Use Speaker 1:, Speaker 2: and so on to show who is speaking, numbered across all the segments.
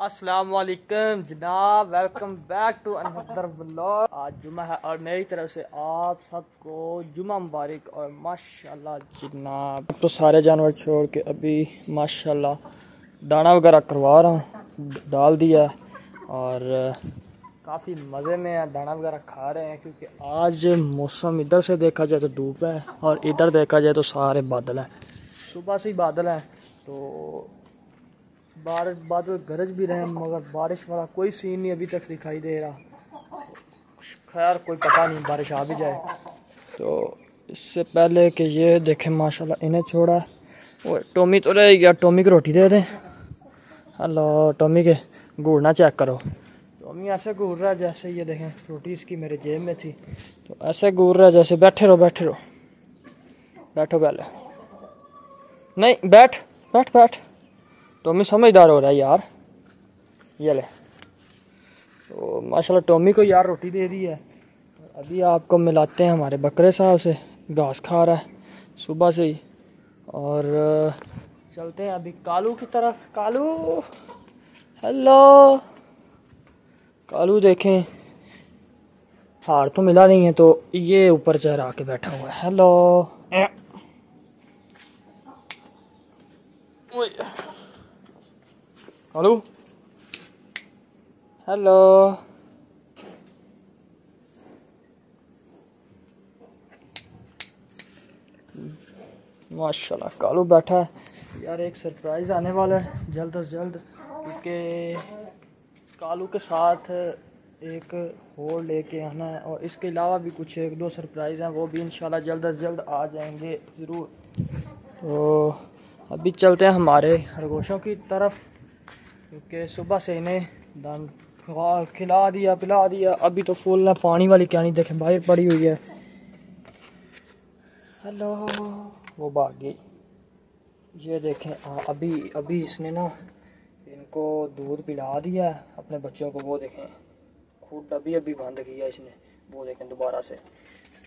Speaker 1: अस्सलाम वालेकुम जनाब welcome back to another blog आज जुमा है और मेरी तरफ़ से आप सबको जुमा मुबारक और माशाल्लाह जनाब। तो सारे जानवर छोड़ के अभी माशाल्लाह दाना वगैरह करवा रहा हूँ, डाल दिया और काफ़ी मज़े में है, दाना वगैरह खा रहे हैं क्योंकि आज मौसम इधर से देखा जाए तो धूप है और इधर देखा जाए तो सारे बादल हैं। सुबह से ही बादल हैं तो बारिश बादल गरज भी रहे मगर बारिश वाला कोई सीन नहीं अभी तक दिखाई दे रहा। खैर कोई पता नहीं बारिश आ भी जाए। तो इससे पहले कि ये देखें माशाल्लाह इन्हें छोड़ा। वो टोमी तो रह गया। टोमी की रोटी दे रहे हेलो टोमी के घूरना चेक करो। टोमी ऐसे घूर रहा है जैसे ये देखें रोटी इसकी मेरे जेब में थी। तो ऐसे घूर रहा है जैसे बैठे रहो बैठे रहो। बैठो पहले। नहीं बैठ बैठ बैठ। टॉमी समझदार हो रहा है यार। ये ले। तो माशाल्लाह टॉमी को यार रोटी दे दी है। अभी आपको मिलाते हैं हमारे बकरे साहब से। घास खा रहा है सुबह से ही। और चलते हैं अभी कालू की तरफ़। कालू! हेलो! कालू देखें। हार तो मिला नहीं है तो ये ऊपर चढ़ा के बैठा हुआ है। हेलो! हेलो हेलो माशाल्लाह, कालू बैठा है। यार, एक सरप्राइज़ आने वाला है, जल्द अज जल्द, क्योंकि कालू के साथ एक होल लेके आना है, और इसके अलावा भी कुछ एक दो सरप्राइज़ हैं, वो भी इंशाल्लाह जल्द अज जल्द आ जाएँगे, ज़रूर। तो अभी चलते हैं हमारे खरगोशों की तरफ़। क्योंकि सुबह से इन्हें दान खिला दिया पिला दिया। अभी तो फुल है पानी वाली क्या नहीं देखें बाहर पड़ी हुई है। हेलो वो भाग गई। ये देखें आ, अभी अभी इसने ना इनको दूध पिला दिया है अपने बच्चों को वो देखें। खुद अभी अभी बंद किया इसने वो देखें दोबारा से।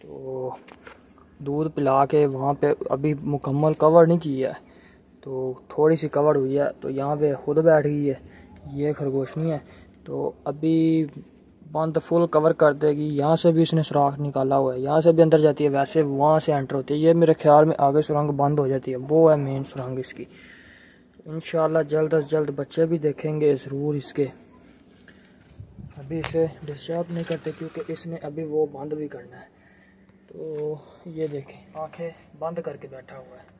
Speaker 1: तो दूध पिला के वहाँ पे अभी मुकम्मल कवर नहीं किया है। तो थोड़ी सी कवर हुई है तो यहाँ पे खुद बैठ गई है। ये खरगोश नहीं है। तो अभी बंद फुल कवर कर देगी। यहाँ से भी इसने सुराख निकाला हुआ है। यहाँ से भी अंदर जाती है, वैसे वहाँ से एंटर होती है। ये मेरे ख्याल में आगे सुरंग बंद हो जाती है। वो है मेन सुरंग इसकी। इन जल्द अज जल्द बच्चे भी देखेंगे ज़रूर इसके। अभी इसे डिस्टर्ब नहीं करते, क्योंकि इसने अभी वो बंद भी करना है। तो ये देखें, आँखें बंद करके बैठा हुआ है।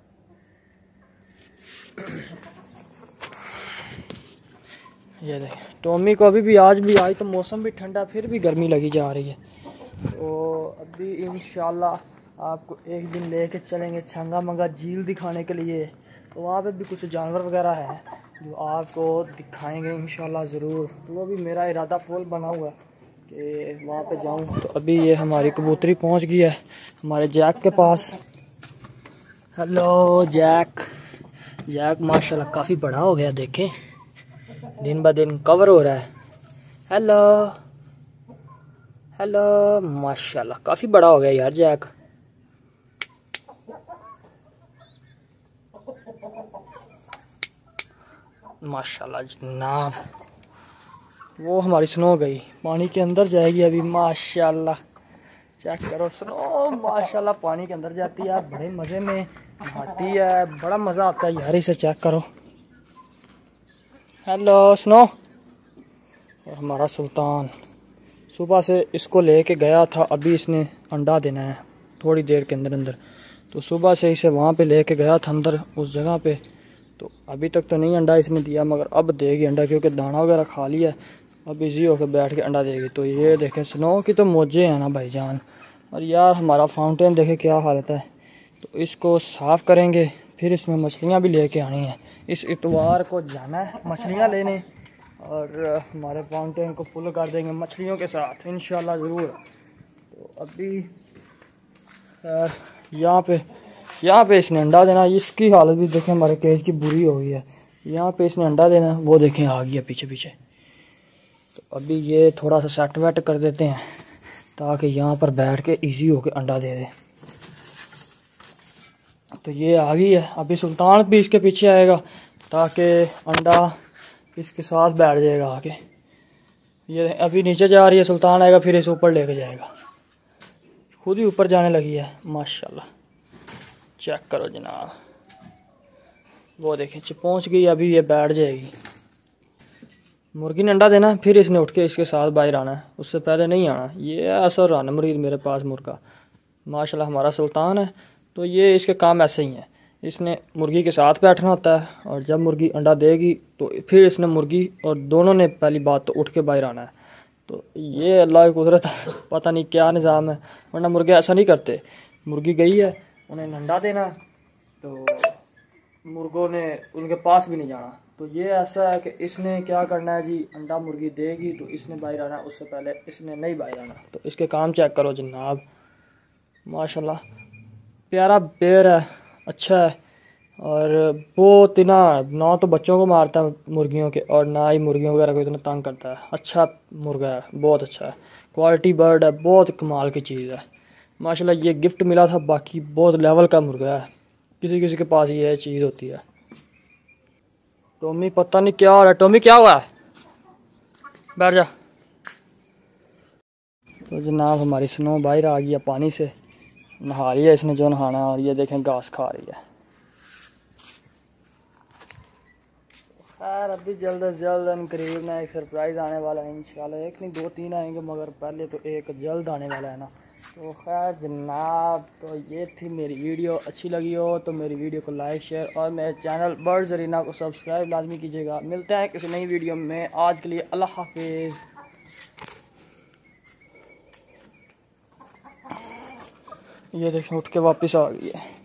Speaker 1: ये देख टॉमी को अभी भी आज भी आज तो मौसम भी ठंडा, फिर भी गर्मी लगी जा रही है। तो अभी इन आपको एक दिन लेके चलेंगे छंगा मंगा झील दिखाने के लिए। तो वहाँ पे भी कुछ जानवर वगैरह हैं जो आपको दिखाएँगे इन ज़रूर। तो वो भी मेरा इरादा फुल बना हुआ है कि वहाँ पे जाऊँ। तो अभी ये हमारी कबूतरी पहुँच गई है, हमारे जैक के पास। हेलो जैक जैक माशाल्लाह, काफ़ी बड़ा हो गया, देखें। दिन ब दिन कवर हो रहा है। हेलो हेलो माशाल्लाह, काफ़ी बड़ा हो गया यार जैक माशाल्लाह, जनाब, वो हमारी स्नो गई। पानी के अंदर जाएगी अभी, माशाल्लाह। चेक करो स्नो माशाल्लाह, पानी के अंदर जाती है बड़े मज़े में। आती है, बड़ा मज़ा आता है, यार इसे चेक करो। Hello snow. और हमारा सुल्तान। सुबह से इसको लेके गया था, अभी इसने अंडा देना है, थोड़ी देर के अंदर अंदर। तो सुबह से इसे वहाँ पे लेके गया था अंदर, उस जगह पे। तो अभी तक तो नहीं अंडा इसने दिया, मगर अब देगी अंडा, क्योंकि दाना वगैरह खा लिया अब इजी होकर बैठ के अंडा देगी। तो ये देखें, स्नो की तो मोजे हैं ना भाईजान। और यार हमारा फाउंटेन देखे क्या हालत है। तो इसको साफ़ करेंगे, फिर इसमें मछलियाँ भी लेके आनी है। इस इतवार को जाना है मछलियाँ लेने और हमारे फाउंटेन को फुल कर देंगे मछलियों के साथ इन ज़रूर। तो अभी खैर यहाँ पे यहाँ पे इसने अंडा देना, इसकी हालत भी देखें, हमारे केज की बुरी हो गई है। यहाँ पे इसने अंडा देना, वो देखें, आ गया पीछे पीछे तो अभी ये थोड़ा सा सेट वेट कर देते हैं। ताकि यहाँ पर बैठ के इजी होके अंडा दे दे। तो ये आ गई है। अभी सुल्तान भी इसके पीछे आएगा ताकि अंडा इसके साथ बैठ जाएगा आके। ये अभी नीचे जा रही है, सुल्तान आएगा, फिर इसे ऊपर लेके जाएगा। खुद ही ऊपर जाने लगी है, माशाल्लाह। चेक करो जनाब। वो देखें, पहुँच गई, अभी ये बैठ जाएगी। मुर्गी ने अंडा देना फिर इसने उठ के इसके साथ बाहर आना है। उससे पहले नहीं आना। ये ऐसा रहा मरीद मेरे पास मुर्गा। माशाल्लाह, हमारा सुल्तान है। तो ये इसके काम ऐसे ही हैं। इसने मुर्गी के साथ बैठना होता है और जब मुर्गी अंडा देगी तो फिर इसने मुर्गी और दोनों ने पहली बात तो उठ के बाहर आना है। तो ये अल्लाह की कुदरत है, पता नहीं क्या निज़ाम है। वरना मुर्गे ऐसा नहीं करते। मुर्गी गई है, उन्हें अंडा देना तो मुर्गों ने उनके पास भी नहीं जाना। तो ये ऐसा है कि इसने क्या करना है जी? अंडा मुर्गी देगी तो इसने बाहर आना, उससे पहले इसने नहीं बाहर आना। तो इसके काम चेक करो जनाब। माशाल्लाह, प्यारा पेड़ है अच्छा है। और बहुत ही ना ना तो बच्चों को मारता है मुर्गियों के और ना ही मुर्गियों वगैरह को इतना तंग करता है। अच्छा मुर्गा है, बहुत अच्छा है। क्वालिटी बर्ड है, बहुत कमाल की चीज़ है। माशाल्लाह, ये गिफ्ट मिला था, बाकी बहुत लेवल का मुर्गा है। किसी किसी के पास ये चीज़ होती है। टोमी, पता नहीं क्या हो रहा है। टोमी, क्या हुआ? है बैठ जा। तो जनाब, हमारी स्नो बाहर आ गई है पानी से। नहा रही है इसने जो नहाना और ये देखें, घास खा रही है। खैर, अभी जल्द अज जल्द करीब ना एक सरप्राइज़ आने वाला है, इंशाल्लाह। एक नहीं, दो तीन आएँगे, मगर पहले तो एक जल्द आने वाला है ना। तो खैर जनाब तो ये थी मेरी वीडियो। अच्छी लगी हो तो मेरी वीडियो को लाइक, शेयर और मेरे चैनल बर्ड जरीना को सब्सक्राइब लाजमी कीजिएगा। मिलते हैं किसी नई वीडियो में। आज के लिए अल्लाह हाफिज़। ये देखें, उठ के वापस आ गई है।